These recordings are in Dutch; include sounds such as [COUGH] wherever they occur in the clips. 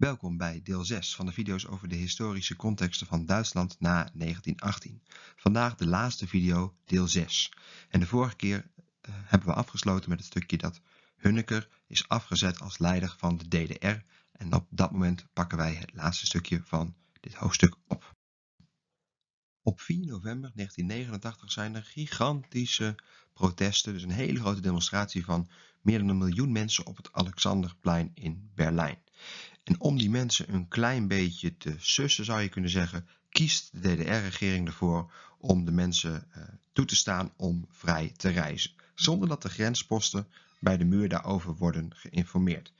Welkom bij deel 6 van de video's over de historische contexten van Duitsland na 1918. Vandaag de laatste video, deel 6. En de vorige keer uh, hebben we afgesloten met het stukje dat Hunneker is afgezet als leider van de DDR. En op dat moment pakken wij het laatste stukje van dit hoofdstuk op. Op 4 november 1989 zijn er gigantische protesten, dus een hele grote demonstratie van meer dan een miljoen mensen op het Alexanderplein in Berlijn. En om die mensen een klein beetje te sussen zou je kunnen zeggen, kiest de DDR-regering ervoor om de mensen uh, toe te staan om vrij te reizen. Zonder dat de grensposten bij de muur daarover worden geïnformeerd.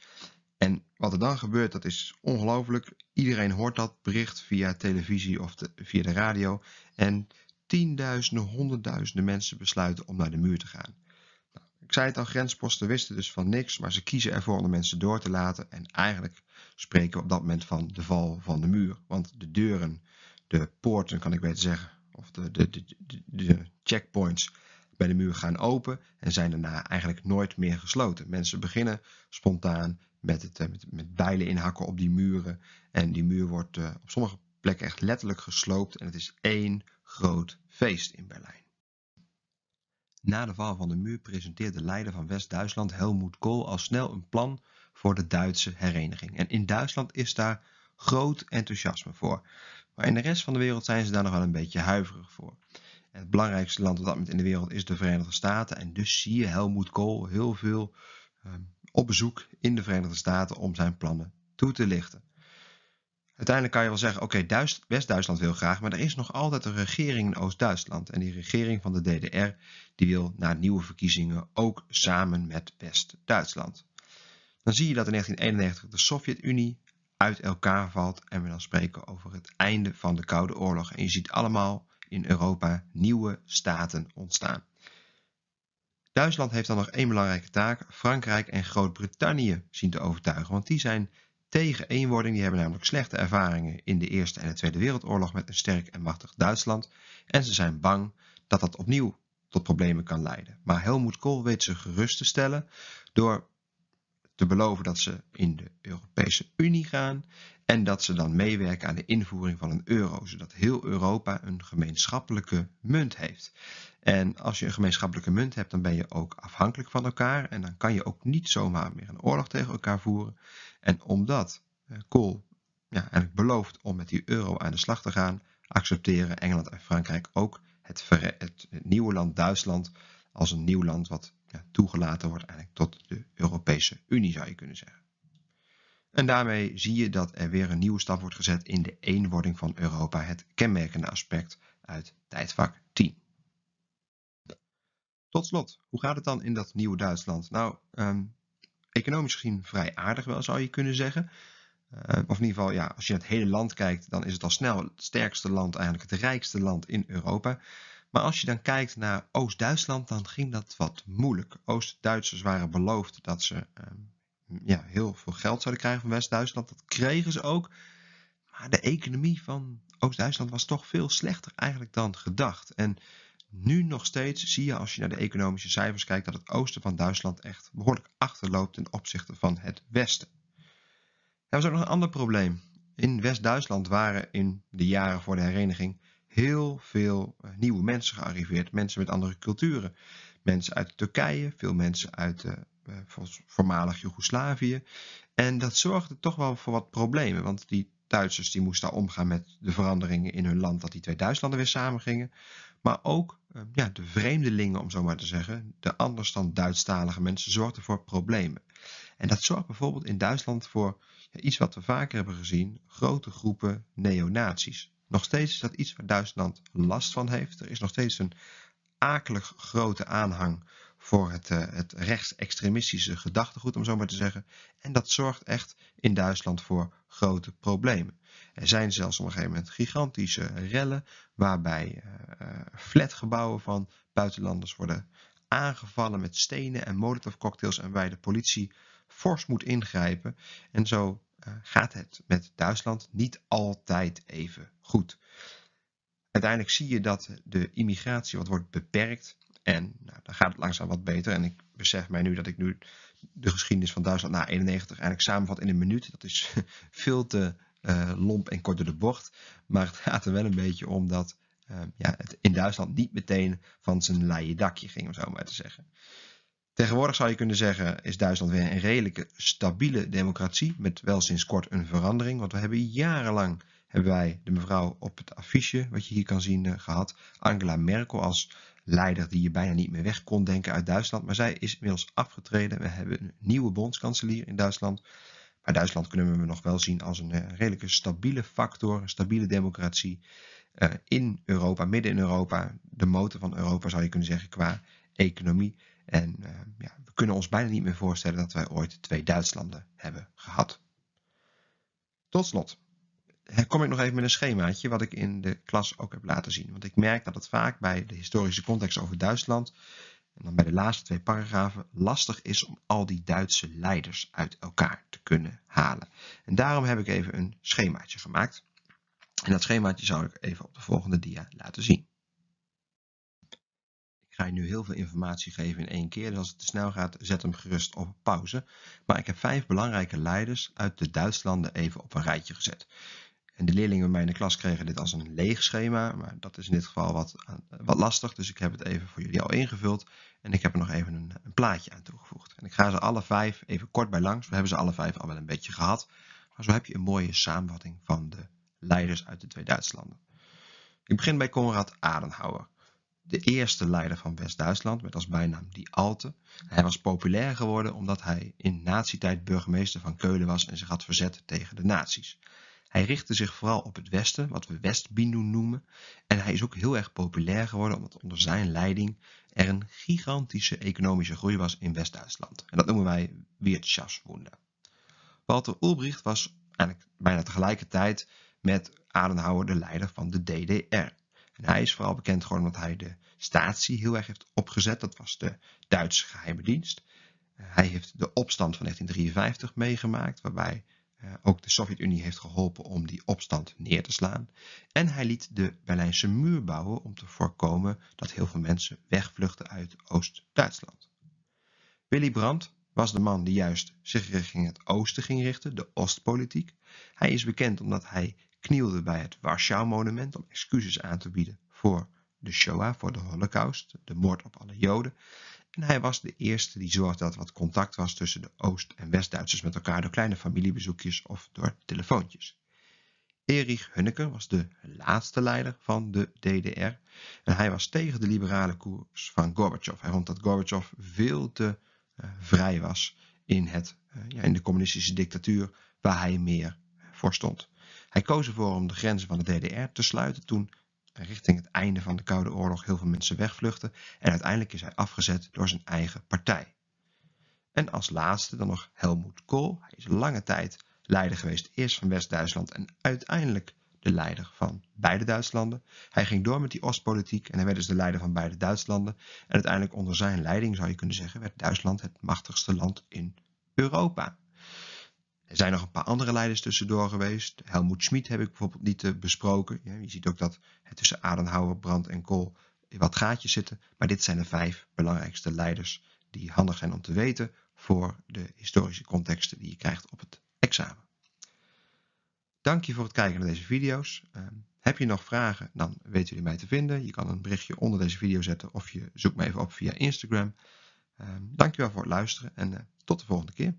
En wat er dan gebeurt, dat is ongelooflijk. Iedereen hoort dat bericht via televisie of via de radio. En tienduizenden, honderdduizenden mensen besluiten om naar de muur te gaan. Nou, ik zei het al, grensposten wisten dus van niks, maar ze kiezen ervoor om de mensen door te laten. En eigenlijk spreken we op dat moment van de val van de muur. Want de deuren, de poorten kan ik beter zeggen, of de, de, de, de checkpoints bij de muur gaan open en zijn daarna eigenlijk nooit meer gesloten. Mensen beginnen spontaan met, het, eh, met, met bijlen inhakken op die muren. En die muur wordt uh, op sommige plekken echt letterlijk gesloopt en het is één groot feest in Berlijn. Na de val van de muur presenteert de leider van West-Duitsland Helmut Kohl al snel een plan voor de Duitse hereniging. En in Duitsland is daar groot enthousiasme voor. Maar in de rest van de wereld zijn ze daar nog wel een beetje huiverig voor. het belangrijkste land op dat moment in de wereld is de Verenigde Staten. En dus zie je Helmut Kohl heel veel ehm, op bezoek in de Verenigde Staten om zijn plannen toe te lichten. Uiteindelijk kan je wel zeggen, oké, West-Duitsland wil graag, maar er is nog altijd een regering in Oost-Duitsland. En die regering van de DDR, die wil na nieuwe verkiezingen ook samen met West-Duitsland. Dan zie je dat in 1991 de Sovjet-Unie uit elkaar valt en we dan spreken over het einde van de Koude Oorlog. En je ziet allemaal in Europa nieuwe staten ontstaan. Duitsland heeft dan nog één belangrijke taak, Frankrijk en Groot-Brittannië zien te overtuigen, want die zijn tegen eenwording, die hebben namelijk slechte ervaringen in de Eerste en de Tweede Wereldoorlog met een sterk en machtig Duitsland en ze zijn bang dat dat opnieuw tot problemen kan leiden. Maar Helmut Kohl weet ze gerust te stellen door te beloven dat ze in de Europese Unie gaan en dat ze dan meewerken aan de invoering van een euro, zodat heel Europa een gemeenschappelijke munt heeft. En als je een gemeenschappelijke munt hebt, dan ben je ook afhankelijk van elkaar en dan kan je ook niet zomaar meer een oorlog tegen elkaar voeren. En omdat eh, Kool ja, eigenlijk belooft om met die euro aan de slag te gaan, accepteren Engeland en Frankrijk ook het, het nieuwe land Duitsland als een nieuw land wat ja, toegelaten wordt eigenlijk tot de Europese Unie zou je kunnen zeggen. En daarmee zie je dat er weer een nieuwe stap wordt gezet in de eenwording van Europa, het kenmerkende aspect uit tijdvak 10. Tot slot, hoe gaat het dan in dat nieuwe Duitsland? Nou, um, economisch gezien vrij aardig wel zou je kunnen zeggen. Uh, of in ieder geval, ja, als je naar het hele land kijkt, dan is het al snel het sterkste land, eigenlijk het rijkste land in Europa. Maar als je dan kijkt naar Oost-Duitsland, dan ging dat wat moeilijk. Oost-Duitsers waren beloofd dat ze uh, ja, heel veel geld zouden krijgen van West-Duitsland. Dat kregen ze ook. Maar de economie van Oost-Duitsland was toch veel slechter eigenlijk dan gedacht. En nu nog steeds zie je als je naar de economische cijfers kijkt dat het oosten van Duitsland echt behoorlijk achterloopt ten opzichte van het westen. Er was ook nog een ander probleem. In West-Duitsland waren in de jaren voor de hereniging heel veel eh, nieuwe mensen gearriveerd. Mensen met andere culturen. Mensen uit Turkije, veel mensen uit uh, voormalig Joegoslavië. En dat zorgde toch wel voor wat problemen. Want die Duitsers die moesten omgaan met de veranderingen in hun land. Dat die twee Duitslanden weer samengingen. Maar ook ja, de vreemdelingen, om zo maar te zeggen. De anders dan Duitsstalige mensen zorgden voor problemen. En dat zorgt bijvoorbeeld in Duitsland voor iets wat we vaker hebben gezien. Grote groepen neonazies. Nog steeds is dat iets waar Duitsland last van heeft. Er is nog steeds een akelig grote aanhang voor het, uh, het rechtsextremistische gedachtegoed, om zo maar te zeggen. En dat zorgt echt in Duitsland voor grote problemen. Er zijn zelfs op een gegeven moment gigantische rellen waarbij uh, flatgebouwen van buitenlanders worden aangevallen met stenen en molotovcocktails en waarbij de politie fors moet ingrijpen. En zo gaat het met Duitsland niet altijd even goed. Uiteindelijk zie je dat de immigratie wat wordt beperkt en nou, dan gaat het langzaam wat beter. En ik besef mij nu dat ik nu de geschiedenis van Duitsland na 91 eigenlijk samenvat in een minuut. Dat is [LAUGHS] veel te uh, lomp en kort door de bocht. Maar het gaat er wel een beetje om dat uh, ja, het in Duitsland niet meteen van zijn leien dakje ging, om zo maar te zeggen. Tegenwoordig zou je kunnen zeggen, is Duitsland weer een redelijke stabiele democratie, met wel sinds kort een verandering. Want we hebben jarenlang, hebben wij de mevrouw op het affiche, wat je hier kan zien, uh, gehad, Angela Merkel als leider die je bijna niet meer weg kon denken uit Duitsland. Maar zij is inmiddels afgetreden. We hebben een nieuwe bondskanselier in Duitsland. Maar Duitsland kunnen we nog wel zien als een uh, redelijke stabiele factor, een stabiele democratie uh, in Europa, midden in Europa. De motor van Europa zou je kunnen zeggen qua economie. En uh, ja, we kunnen ons bijna niet meer voorstellen dat wij ooit twee Duitslanden hebben gehad. Tot slot kom ik nog even met een schemaatje wat ik in de klas ook heb laten zien. Want ik merk dat het vaak bij de historische context over Duitsland en dan bij de laatste twee paragrafen lastig is om al die Duitse leiders uit elkaar te kunnen halen. En daarom heb ik even een schemaatje gemaakt. En dat schemaatje zal ik even op de volgende dia laten zien. Ik ga je nu heel veel informatie geven in één keer, dus als het te snel gaat, zet hem gerust op pauze. Maar ik heb vijf belangrijke leiders uit de Duitslanden even op een rijtje gezet. En de leerlingen bij mij in de klas kregen dit als een leeg schema, maar dat is in dit geval wat, wat lastig. Dus ik heb het even voor jullie al ingevuld en ik heb er nog even een, een, plaatje aan toegevoegd. En ik ga ze alle vijf even kort bij langs. We hebben ze alle vijf al wel een beetje gehad, maar zo heb je een mooie samenvatting van de leiders uit de twee Duitslanden. Ik begin bij Konrad Adenauer, de eerste leider van West-Duitsland met als bijnaam Die Alte. Hij was populair geworden omdat hij in nazi-tijd burgemeester van Keulen was en zich had verzet tegen de nazi's. Hij richtte zich vooral op het westen, wat we West-Bindung noemen. En hij is ook heel erg populair geworden omdat onder zijn leiding er een gigantische economische groei was in West-Duitsland. En dat noemen wij Wirtschaftswunder. Walter Ulbricht was eigenlijk bijna tegelijkertijd met Adenauer de leider van de DDR. En hij is vooral bekend geworden omdat hij de statie heel erg heeft opgezet. Dat was de Duitse geheime dienst. Hij heeft de opstand van 1953 meegemaakt, waarbij ook de Sovjet-Unie heeft geholpen om die opstand neer te slaan. En hij liet de Berlijnse muur bouwen om te voorkomen dat heel veel mensen wegvluchten uit Oost-Duitsland. Willy Brandt was de man die juist zich richting het oosten ging richten, de Oostpolitiek. Hij is bekend omdat hij knielde bij het Warschau-monument om excuses aan te bieden voor de Shoah, voor de Holocaust, de moord op alle Joden. En hij was de eerste die zorgde dat er wat contact was tussen de Oost- en West-Duitsers met elkaar door kleine familiebezoekjes of door telefoontjes. Erich Honecker was de laatste leider van de DDR en hij was tegen de liberale koers van Gorbachev. Hij vond dat Gorbachev veel te uh, vrij was in, het, uh, ja, in de communistische dictatuur waar hij meer voor stond. Hij koos ervoor om de grenzen van de DDR te sluiten toen richting het einde van de Koude Oorlog heel veel mensen wegvluchten en uiteindelijk is hij afgezet door zijn eigen partij. En als laatste dan nog Helmut Kohl. Hij is lange tijd leider geweest, eerst van West-Duitsland en uiteindelijk de leider van beide Duitslanden. Hij ging door met die Oostpolitiek en hij werd dus de leider van beide Duitslanden. En uiteindelijk onder zijn leiding, zou je kunnen zeggen, werd Duitsland het machtigste land in Europa. Er zijn nog een paar andere leiders tussendoor geweest. Helmoet Schmid heb ik bijvoorbeeld niet uh, besproken. Ja, je ziet ook dat het tussen Adenauer, Brandt en Kool wat gaatjes zitten. Maar dit zijn de vijf belangrijkste leiders die handig zijn om te weten voor de historische contexten die je krijgt op het examen. Dank je voor het kijken naar deze video's. Uh, heb je nog vragen, dan weten jullie mij te vinden. Je kan een berichtje onder deze video zetten of je zoekt me even op via Instagram. Uh, dankjewel voor het luisteren en uh, tot de volgende keer.